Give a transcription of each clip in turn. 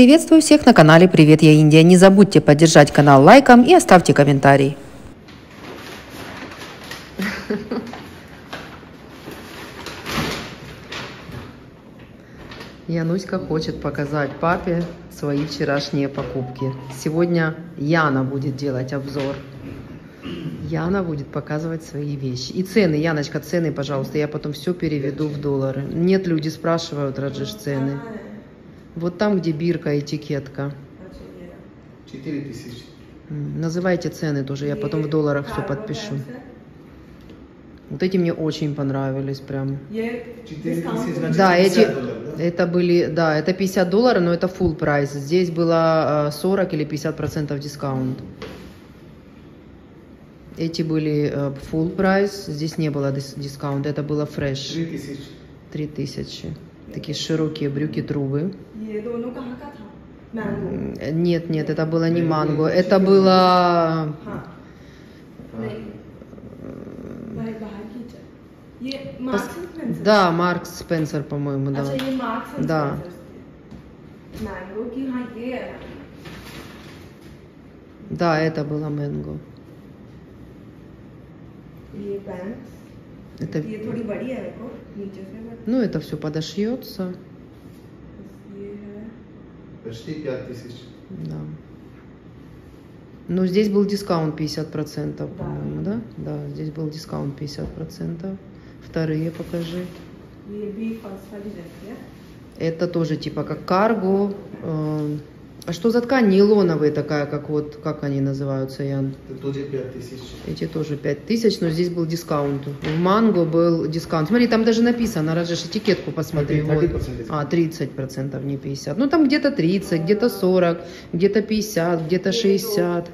Приветствую всех на канале Привет, я Индия. Не забудьте поддержать канал лайком и оставьте комментарий. Януська хочет показать папе свои вчерашние покупки. Сегодня Яна будет делать обзор. Яна будет показывать свои вещи. И цены, Яночка, цены, пожалуйста, я потом все переведу в доллары. Нет, люди спрашивают, Раджиш, цены. Вот там, где бирка, этикетка. 4 тысячи. Называйте цены тоже, я потом в долларах все подпишу. Вот эти мне очень понравились прям. 4 тысячи, значит, Да, 50 эти, это были, да, это 50 долларов, но это full прайс. Здесь было э, 40 или 50 процентов дискаунт. Эти были э, full прайс, здесь не было дис- дискаунта, это было fresh. 3 тысячи. 3000 такие широкие брюки-трубы. Нет, нет, это было не манго, это было... Пос... Да, Марк Спенсер, по-моему, да. Да. Да, это было манго. Это, ये थोड़ी बड़ी है देखो नीचे से बट ну, это все подошьется. ये है Почти 5 тысяч. Да. Но здесь был дискаунт 50%, Да. по-моему, да? Да, здесь был дискаунт 50%. Вторые покажи. ये भी फर्स्ट वाली जैसी है Это тоже типа как карго. э, а что за ткань Нейлоновая такая, как вот, как они называются, Ян? Это тоже 5000. Эти тоже 5000, но здесь был дискаунт. В Манго был дискаунт. Смотри, там даже написано, раз же этикетку посмотри. 30, вот. 30%. А, 30%, не 50. Ну, там где-то 30, где-то 40, где-то 50, где-то 60.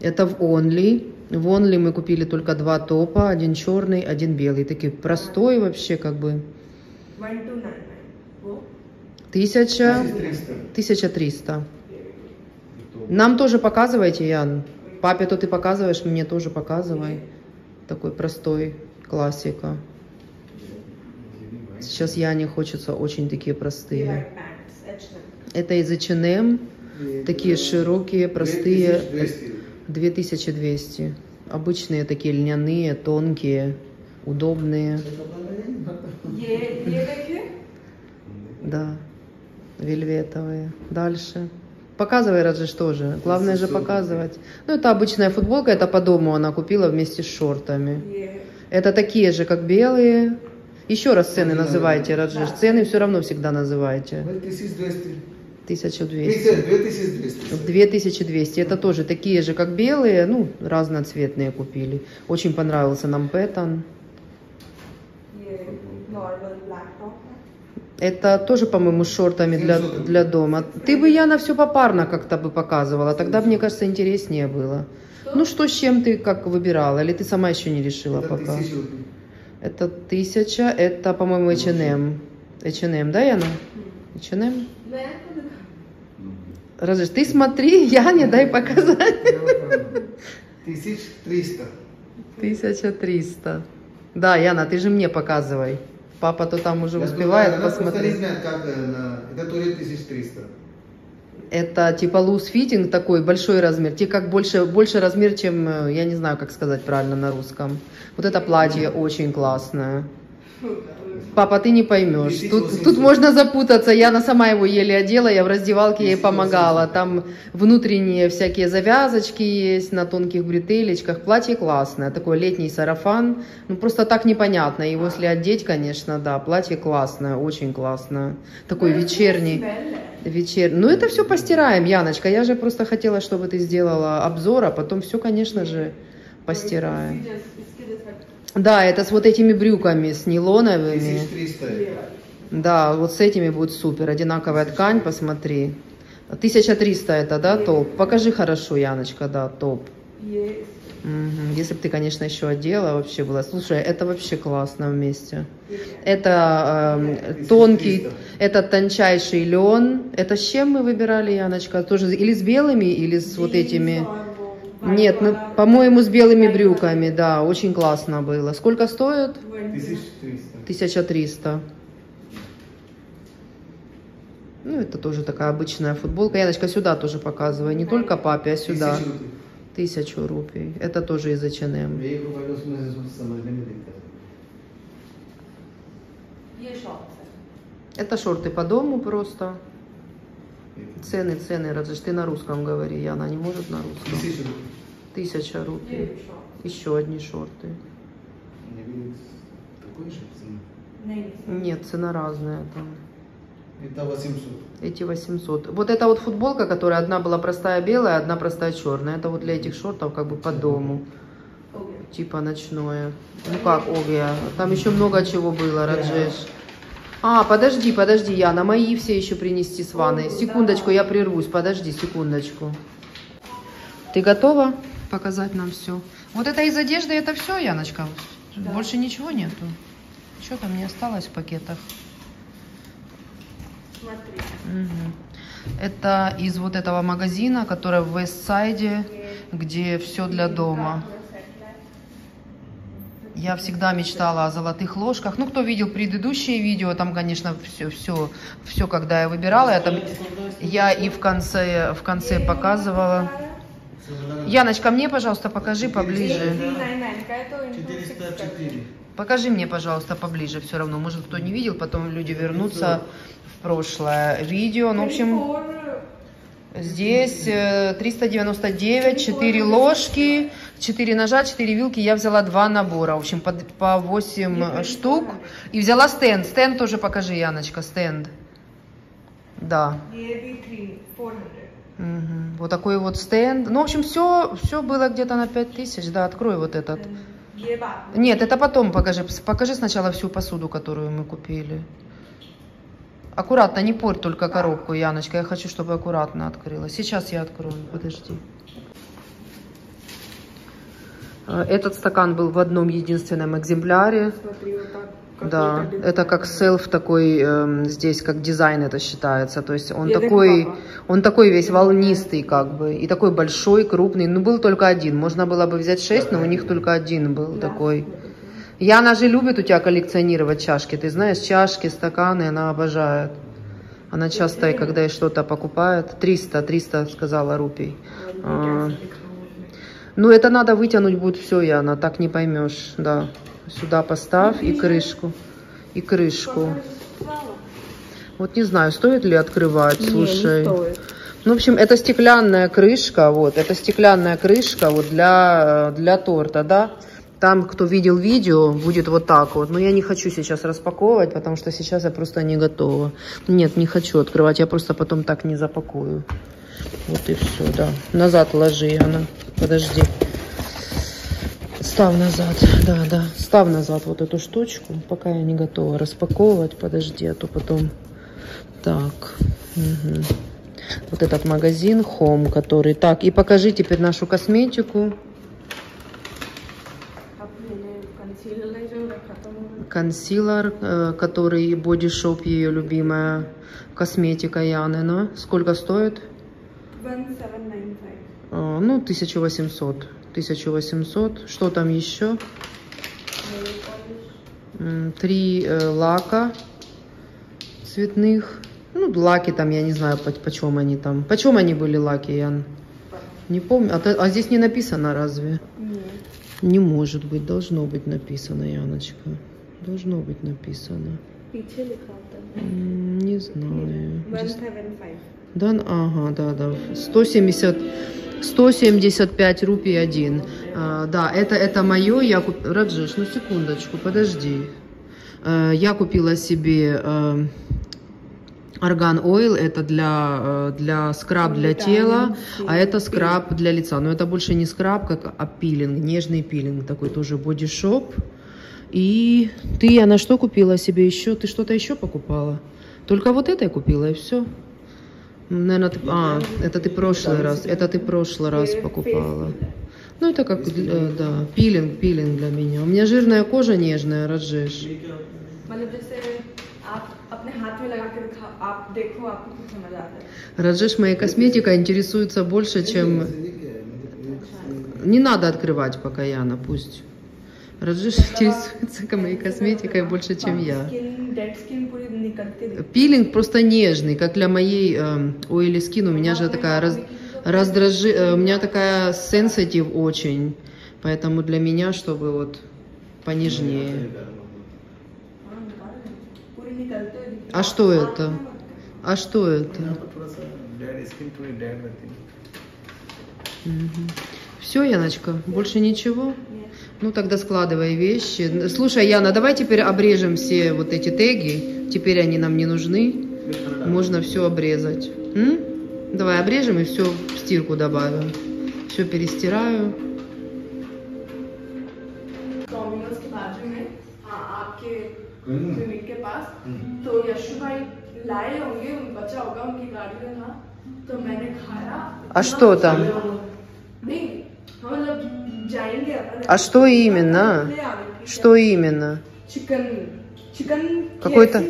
Это в Only. В Only мы купили только два топа, один черный, один белый. Такие простой вообще, как бы. One, two, nine, nine. Тысяча... 1300. Нам тоже показывайте, Ян. Папе то ты показываешь, мне тоже показывай. Такой простой, классика. Сейчас Яне хочется очень такие простые. Это из H&M. Такие широкие, простые. 2200. Обычные такие льняные, тонкие, удобные. Да вельветовые. Дальше. Показывай, Раджиш, тоже. Главное же показывать. Ну, это обычная футболка, это по дому она купила вместе с шортами. Это такие же, как белые. Еще раз цены Один называйте. Раджиш. Цены все равно всегда называйте. 2200. 1200. 2200. 2200. Это тоже такие же, как белые, ну, разноцветные купили. Очень понравился нам Пэттон. Это тоже, по-моему, с шортами для, 700. для дома. Ты бы, Яна, все попарно как-то бы показывала. Тогда, мне кажется, интереснее было. Ну, что с чем ты как выбирала? Или ты сама еще не решила Это пока? 1000 рублей. Это тысяча, это, по-моему, H&M. H&M, да, Яна? H&M? मैं Разрешь, ты смотри, Яне дай показать. 1300. 1300. Да, Яна, ты же мне показывай. Папа то там уже Я успевает думаю, посмотреть. как э, на- Это тоже 1300. Это типа loose fitting такой, большой размер. Те как больше, больше размер, чем, э, я не знаю, как сказать правильно на русском. Вот это платье очень классное. Папа, ты не поймешь. Тут, 800. тут можно запутаться. Яна сама его еле одела, я в раздевалке ей помогала. 800. Там внутренние всякие завязочки есть на тонких бретелечках. Платье классное, такой летний сарафан. Ну просто так непонятно. Его если одеть, конечно, да, платье классное, очень классное. Такой вечерний. Вечер. Ну, это все постираем, Яночка. Я же просто хотела, чтобы ты сделала обзор, а потом все, конечно же, постираем. Да, это с вот этими брюками, с нейлоновыми. 1300. Да, вот с этими будет супер. Одинаковая ткань, посмотри. 1300 это, да, топ? Покажи хорошо, Яночка, да, топ. ये Мгм. Если бы ты, конечно, еще одела, вообще было. Слушай, это вообще классно вместе. Это эм, тонкий, это тончайший лен. Это с чем мы выбирали, Яночка? Тоже или с белыми, или с вот этими? Нет, ну, по-моему, с белыми брюками, да, очень классно было. Сколько стоит? 1300. 1300. Ну, это тоже такая обычная футболка. Яночка, сюда тоже показывай, не только папе, а сюда. Тысячу рупий. Это тоже из H&M. Это шорты по дому просто. Цены, цены, Раджиш, ты на русском говори, Яна не может на русском. Тысяча рублей. Еще одни шорты. Нет, цена разная там. Это 800. Эти 800. Вот это вот футболка, которая одна была простая белая, одна простая черная. Это вот для этих шортов как бы по дому. Типа ночное. Ну как, Огия. Там еще много чего было, Раджеш. А, подожди, подожди, Яна, мои все еще принести с ванной. Секундочку, я прервусь, подожди, секундочку. Ты готова показать нам все? Вот это из одежды, это все, Яночка? Да. Больше ничего нету? Что там не осталось в пакетах? смотри Мгм. Это из вот этого магазина, который в Вестсайде, где все для дома. Я всегда мечтала о золотых ложках. Ну, кто видел предыдущие видео, там, конечно, все, все, все, когда я выбирала, я, там, я и в конце, в конце показывала. Яночка, мне, пожалуйста, покажи поближе. Покажи мне, пожалуйста, поближе все равно. Может, кто не видел, потом люди вернутся в прошлое видео. Ну, в общем, здесь э, 399, 4 ложки. 4 ножа, 4 вилки, я взяла 2 набора, в общем, по, по 8 э, штук. И взяла стенд, стенд тоже покажи, Яночка, стенд. Да. Угу. Вот такой вот стенд. Ну, в общем, все, все было где-то на 5000, да, открой вот этот. Нет, это потом покажи, покажи сначала всю посуду, которую мы купили. Аккуратно, не порь только коробку, Яночка. Я хочу, чтобы аккуратно открыла. Сейчас я открою, подожди. Э, Этот стакан был в одном единственном экземпляре. смотри вот так как Да, это как селф такой, эм, здесь как дизайн это считается. То есть он Я такой, так он такой весь волнистый как бы. И такой большой, крупный. Ну, был только один. Можно было бы взять шесть, но у них только один был Да. такой. Яна же любит у тебя коллекционировать чашки. Ты знаешь, чашки, стаканы, она обожает. Она часто, когда ей что-то покупает, 300, 300, сказала рупий. А, ну, это надо вытянуть будет все, Яна, так не поймешь, да. Сюда поставь и крышку, и крышку. Вот не знаю, стоит ли открывать, слушай. Ну, в общем, это стеклянная крышка, вот, это стеклянная крышка вот для, для торта, да. Там, кто видел видео, будет вот так вот. Но я не хочу сейчас распаковывать, потому что сейчас я просто не готова. Нет, не хочу открывать, я просто потом так не запакую. Вот и все, да. Назад ложи, она. Подожди. Став назад, да, да. Став назад вот эту штучку, пока я не готова распаковывать. Подожди, а то потом... Так. Угу. Вот этот магазин Home, который... Так, и покажи теперь нашу косметику. консилер, э, который Body Shop, ее любимая косметика Янена. Сколько стоит? 1795. А, ну, 1800. 1800. Что там еще? Три э, лака цветных. Ну, лаки там, я не знаю, почем они там. Почем они были лаки, Ян? Не помню. А, а здесь не написано разве? Нет. Не может быть. Должно быть написано, Яночка. Должно быть написано. Не знаю. 175. Да, ага, да, да. 170, 175 рупий один. А, да, это, это мое. Я куп... Раджеш, ну секундочку, подожди. Э, я купила себе э, Орган Ойл, это для, э, для скраб для тела, а это скраб для лица. Но это больше не скраб, как а пилинг, нежный пилинг, такой тоже бодишоп. И ты, я на что купила себе еще? Ты что-то еще покупала? Только вот это я купила, и все. Не ты... А, это ты прошлый раз. Это ты прошлый раз покупала. Ну, это как, э, да, пилинг, пилинг для меня. У меня жирная кожа нежная, Раджеш. Раджеш, моя косметика интересуется больше, чем... Не надо открывать пока, Яна, пусть. Раджиш интересуется моей косметикой больше, чем я. Пилинг просто нежный, как для моей э, oily. У меня же такая раз, раздражи, э, у меня такая сенситив очень. Поэтому для меня, чтобы вот понежнее. А что это? А что это? Угу. Все, Яночка, больше ничего? Нет. Ну тогда складывай вещи. Слушай, Яна, давай теперь обрежем все вот эти теги. Теперь они нам не нужны. Можно все обрезать. М? Давай обрежем и все в стирку добавим. Все перестираю. डोमिनोज के बाजू में हाँ आपके हम्म। क्लिनिक के पास हम्म। तो यशु भाई लाए होंगे उन बचा होगा उनकी गाड़ी में था तो मैंने खाया А что там? नहीं हम मतलब जाएंगे अपन А что именно? Что именно? Какой-то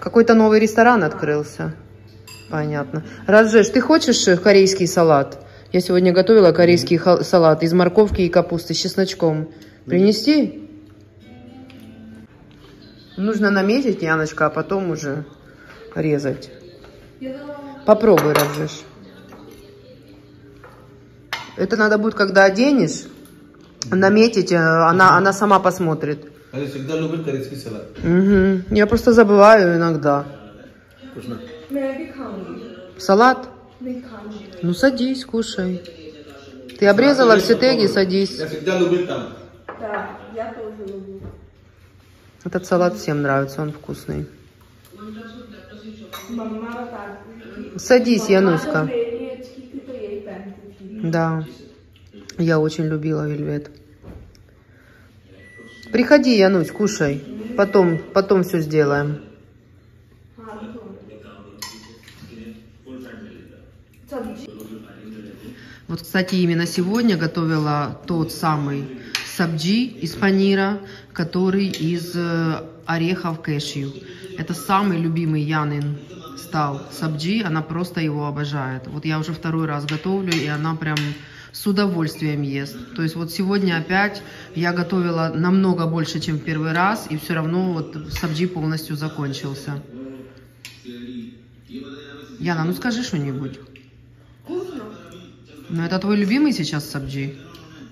какой-то новый ресторан открылся. Понятно. Раджеш, ты хочешь э, корейский салат? Я сегодня готовила корейский салат из морковки и капусты с чесночком. Принести? Нужно наметить, Яночка, а потом уже резать. Попробуй, Раджеш. Это надо будет, когда оденешь, наметить, э, она, она сама посмотрит. Они всегда любит корейский салат. Угу. Я просто забываю иногда. Вкусно. Салат? Ну садись, кушай. Ты обрезала все теги, садись. Я всегда люблю там. Да, я тоже люблю. Этот салат всем нравится, он вкусный. Садись, Януска. Да, я очень любила вельвет. Приходи, Янусь, кушай. Потом, потом все сделаем. Вот, кстати, именно сегодня готовила тот самый сабджи из панира, который из э, орехов кэшью. Это самый любимый Янин стал сабджи, она просто его обожает. Вот я уже второй раз готовлю, и она прям с удовольствием ест. То есть вот сегодня опять я готовила намного больше, чем в первый раз, и все равно вот сабджи полностью закончился. Яна, ну скажи что-нибудь. Ну, это твой любимый сейчас сабджи?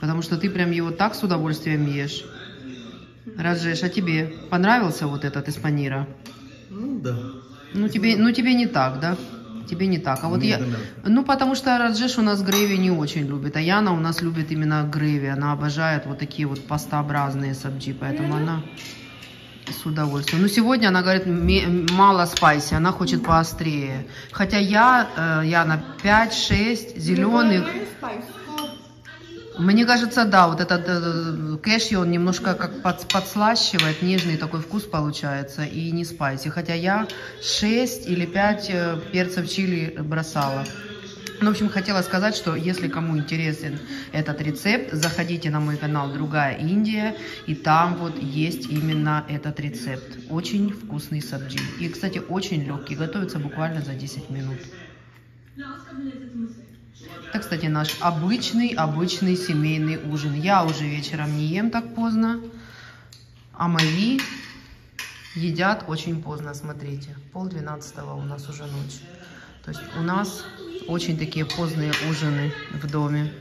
Потому что ты прям его так с удовольствием ешь. Раджеш, а тебе понравился вот этот из панира? Ну да. Ну тебе, ну тебе не так, да? Тебе не так. А вот я... Ну, потому что Раджеш у нас gravy не очень любит. А Яна у нас любит именно gravy. Она обожает вот такие вот пастообразные сабджи. Поэтому она с удовольствием. Но сегодня она говорит, мало spicy, она хочет да. поострее. Хотя я, э, я на 5-6 зеленых... Зеленый spice. Мне кажется, да, вот этот э, кэшью, он немножко как под- подслащивает, нежный такой вкус получается, и не спайси. Хотя я 6 или 5 э, перцев чили бросала. Ну, в общем, хотела сказать, что если кому интересен этот рецепт, заходите на мой канал «Другая Индия», и там вот есть именно этот рецепт. Очень вкусный сабджи. И, кстати, очень легкий, готовится буквально за 10 минут. Это, кстати, наш обычный, обычный семейный ужин. Я уже вечером не ем так поздно, а мои едят очень поздно, смотрите. Пол двенадцатого у нас уже ночь. То есть у нас очень такие поздние ужины в доме.